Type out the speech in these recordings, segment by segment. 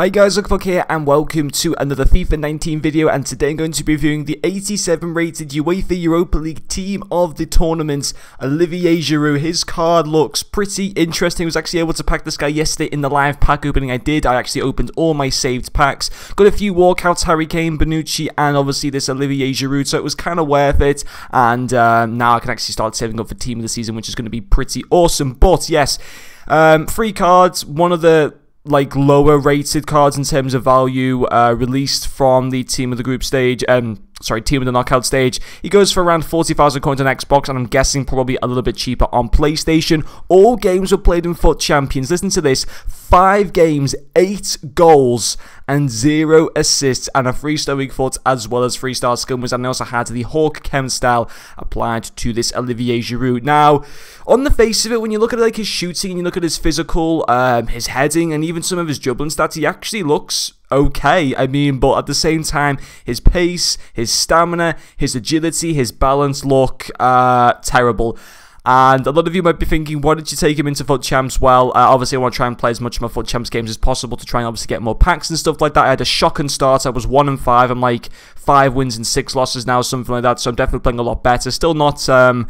Hi guys, LogFog here and welcome to another FIFA 19 video and today I'm going to be reviewing the 87 rated UEFA Europa League team of the tournament, Olivier Giroud. His card looks pretty interesting. I was actually able to pack this guy yesterday in the live pack opening I did. I actually opened all my saved packs. Got a few walkouts, Harry Kane, Bonucci and obviously this Olivier Giroud so it was kind of worth it and um, now I can actually start saving up for team of the season which is going to be pretty awesome. But yes, um, free cards, one of the like lower rated cards in terms of value uh, released from the team of the group stage um sorry team of the knockout stage. He goes for around 40,000 coins on Xbox and I'm guessing probably a little bit cheaper on PlayStation. All games were played in FUT Champions. Listen to this 5 games 8 goals and 0 assists and a 3 star weak foot as well as 3 star skill moves and they also had the Hawk Chem style applied to this Olivier Giroud now on the face of it when you look at like his shooting and you look at his physical um, his heading and even some of his dribbling stats he actually looks okay. I mean, but at the same time, his pace, his stamina, his agility, his balance look uh, terrible. And a lot of you might be thinking, why did you take him into FUT Champs? Well, uh, obviously, I want to try and play as much of my FUT Champs games as possible to try and obviously get more packs and stuff like that. I had a shocking start. I was 1 and 5. I'm like 5 wins and 6 losses now, something like that. So I'm definitely playing a lot better. Still not. Um,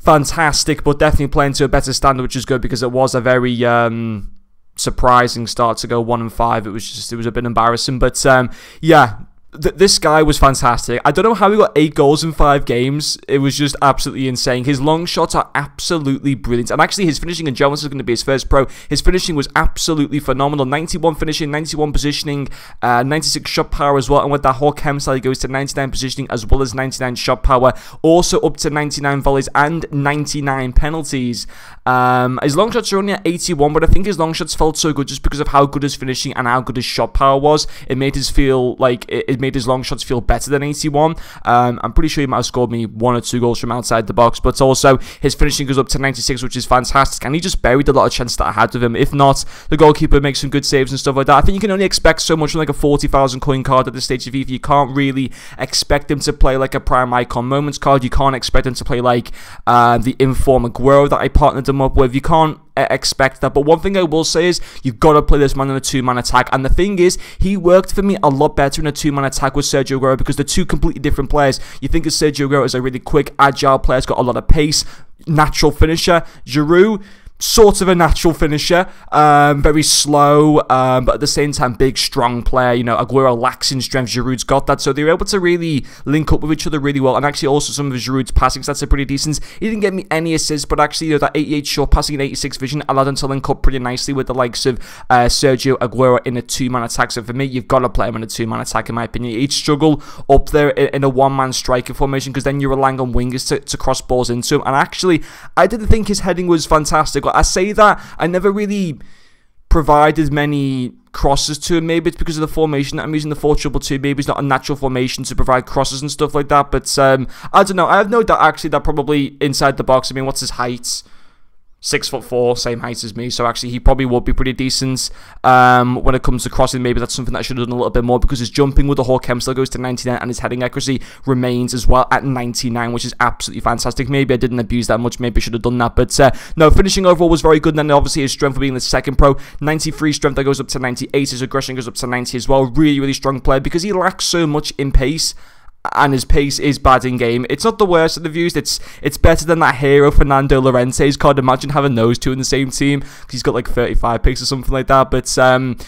fantastic, but definitely playing to a better standard, which is good because it was a very um, surprising start to go one and five. It was just it was a bit embarrassing, but um, yeah, th- this guy was fantastic. I don't know how he got eight goals in five games. It was just absolutely insane. His long shots are absolutely brilliant. And actually, his finishing in general is going to be his first pro. His finishing was absolutely phenomenal. 91 finishing, 91 positioning, uh, 96 shot power as well. And with that Hawk Chem style, he goes to 99 positioning as well as 99 shot power. Also up to 99 volleys and 99 penalties. Um, his long shots are only at 81, but I think his long shots felt so good just because of how good his finishing and how good his shot power was. It made his feel like it, it made his long shots feel better than 81. Um, I'm pretty sure he might have scored me one or two goals from outside the box, but also his finishing goes up to 96, which is fantastic. And he just buried a lot of chances that I had with him. If not, the goalkeeper makes some good saves and stuff like that. I think you can only expect so much from like a 40,000 coin card at this stage of FIFA. You can't really expect him to play like a prime icon moments card. You can't expect him to play like uh, the inform Aguero that I partnered him up with. You can't uh, expect that. But one thing I will say is you've got to play this man in a two-man attack. And the thing is, he worked for me a lot better in a two-man attack with Sergio Aguero because they're two completely different players. You think of Sergio Aguero as a really quick, agile player, has got a lot of pace, natural finisher. Giroud sort of a natural finisher, um, very slow, um, but at the same time, big, strong player. You know, Aguero lacks in strength. Giroud's got that, so they were able to really link up with each other really well. And actually, also some of Giroud's passing stats are pretty decent. He didn't get me any assists, but actually, you know, that 88 short passing and 86 vision allowed him to link up pretty nicely with the likes of uh, Sergio Aguero in a two-man attack. So for me, you've got to play him in a two-man attack, in my opinion. He'd struggle up there in a one-man striker formation because then you're relying on wingers to, to cross balls into him. And actually, I didn't think his heading was fantastic. I say that I never really provided many crosses to him. Maybe it's because of the formation that I'm using the 4 triple 2. Maybe it's not a natural formation to provide crosses and stuff like that. But um, I don't know. I have no doubt actually that probably inside the box. I mean, what's his height? Six foot four, same height as me. So actually, he probably would be pretty decent um, when it comes to crossing. Maybe that's something that I should have done a little bit more because his jumping with the Hawk Chem still goes to 99 and his heading accuracy remains as well at 99, which is absolutely fantastic. Maybe I didn't abuse that much. Maybe I should have done that. But uh, no, finishing overall was very good. And then obviously his strength for being the second pro, 93 strength that goes up to 98. His aggression goes up to 90 as well. Really, really strong player because he lacks so much in pace and his pace is bad in game. It's not the worst of the views. It's it's better than that hero Fernando Llorente's card. Imagine having those two in the same team he's got like 35 picks or something like that. But um,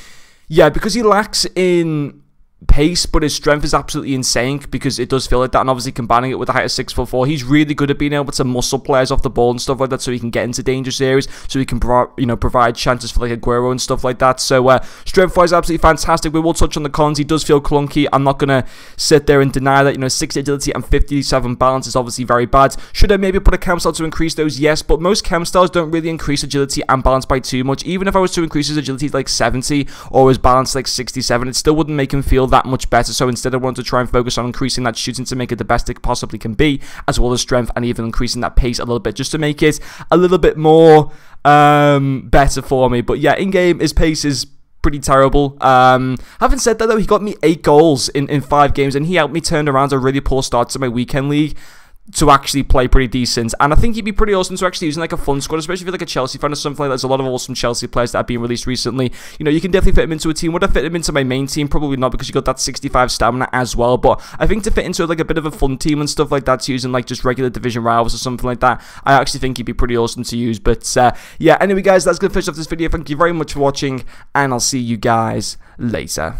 yeah, because he lacks in pace, but his strength is absolutely insane because it does feel like that. And obviously, combining it with the height of six foot four, he's really good at being able to muscle players off the ball and stuff like that, so he can get into dangerous areas, so he can you know provide chances for like Aguero and stuff like that. So uh, strength wise, absolutely fantastic. We will touch on the cons. He does feel clunky. I'm not gonna sit there and deny that. You know, 60 agility and 57 balance is obviously very bad. Should I maybe put a chem style to increase those? Yes, but most chem styles don't really increase agility and balance by too much. Even if I was to increase his agility to like 70 or his balance like 67, it still wouldn't make him feel that much better. So instead, I want to try and focus on increasing that shooting to make it the best it possibly can be, as well as strength and even increasing that pace a little bit, just to make it a little bit more um, better for me. But yeah, in game, his pace is pretty terrible. Um, having said that, though, he got me eight goals in, in five games, and he helped me turn around a really poor start to my weekend league to actually play pretty decent. And I think he'd be pretty awesome to actually use in like a fun squad, especially if you're like a Chelsea fan or something like that. There's a lot of awesome Chelsea players that have been released recently. You know, you can definitely fit him into a team. Would I fit him into my main team? Probably not because you got that 65 stamina as well. But I think to fit into like a bit of a fun team and stuff like that, in like just regular division rivals or something like that, I actually think he'd be pretty awesome to use. But uh, yeah, anyway, guys, that's going to finish off this video. Thank you very much for watching, and I'll see you guys later.